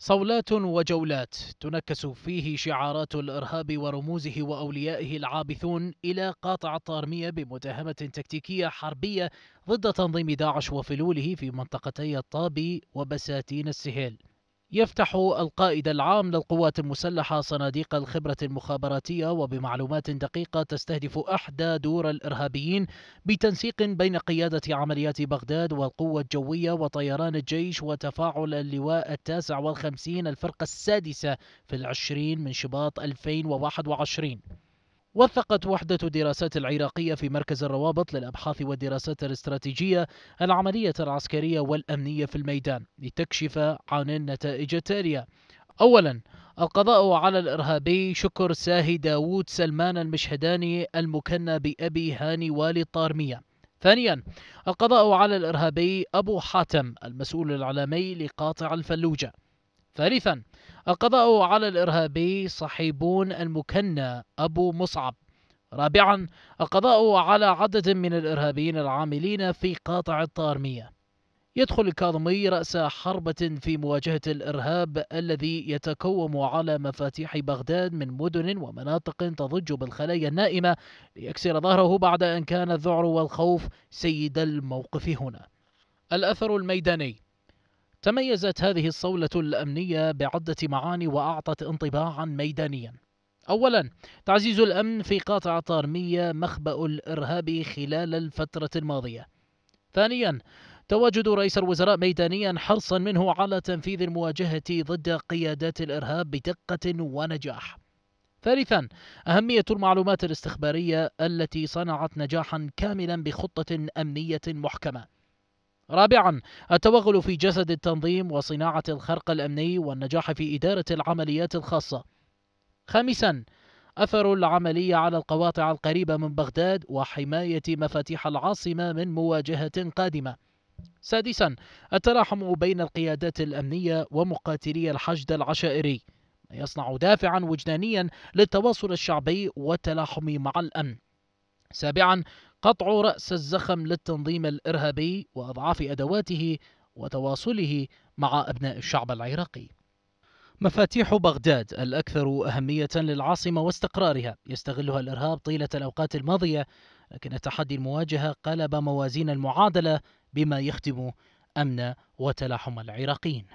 صولات وجولات تنكس فيه شعارات الإرهاب ورموزه وأوليائه العابثون إلى قاطع الطارمية بمتاهمة تكتيكية حربية ضد تنظيم داعش وفلوله في منطقتي الطابي وبساتين السهيل. يفتح القائد العام للقوات المسلحة صناديق الخبرة المخابراتية وبمعلومات دقيقة تستهدف أحدى دور الإرهابيين بتنسيق بين قيادة عمليات بغداد والقوة الجوية وطيران الجيش وتفاعل اللواء التاسع والخمسين الفرقة السادسة في العشرين من شباط 2021 وثقت وحدة دراسات العراقية في مركز الروابط للأبحاث والدراسات الاستراتيجية العملية العسكرية والأمنية في الميدان لتكشف عن النتائج التالية. أولا القضاء على الإرهابي شكر ساهي داوود سلمان المشهداني المكنى بأبي هاني والي الطارمية. ثانيا القضاء على الإرهابي أبو حاتم المسؤول الإعلامي لقاطع الفلوجة. ثالثا القضاء على الإرهابي صحيبون المكنى أبو مصعب. رابعا القضاء على عدد من الإرهابيين العاملين في قاطع الطارمية. يدخل الكاظمي رأس حربة في مواجهة الإرهاب الذي يتكوم على مفاتيح بغداد من مدن ومناطق تضج بالخلايا النائمة ليكسر ظهره بعد أن كان الذعر والخوف سيد الموقف هنا. الأثر الميداني. تميزت هذه الصولة الأمنية بعدة معاني وأعطت انطباعا ميدانيا. أولا تعزيز الأمن في قاطع طارمية مخبأ الإرهاب خلال الفترة الماضية. ثانيا تواجد رئيس الوزراء ميدانيا حرصا منه على تنفيذ المواجهة ضد قيادات الإرهاب بدقة ونجاح. ثالثا أهمية المعلومات الاستخبارية التي صنعت نجاحا كاملا بخطة أمنية محكمة. رابعا التوغل في جسد التنظيم وصناعة الخرق الأمني والنجاح في إدارة العمليات الخاصة. خامسا أثر العملية على القواطع القريبة من بغداد وحماية مفاتيح العاصمة من مواجهة قادمة. سادسا التلاحم بين القيادات الأمنية ومقاتلي الحشد العشائري. يصنع دافعا وجدانيا للتواصل الشعبي والتلاحم مع الأمن. سابعا قطع رأس الزخم للتنظيم الإرهابي وأضعاف أدواته وتواصله مع أبناء الشعب العراقي. مفاتيح بغداد الأكثر أهمية للعاصمة واستقرارها. يستغلها الإرهاب طيلة الأوقات الماضية لكن تحدي المواجهة قلب موازين المعادلة بما يخدم أمن وتلاحم العراقيين.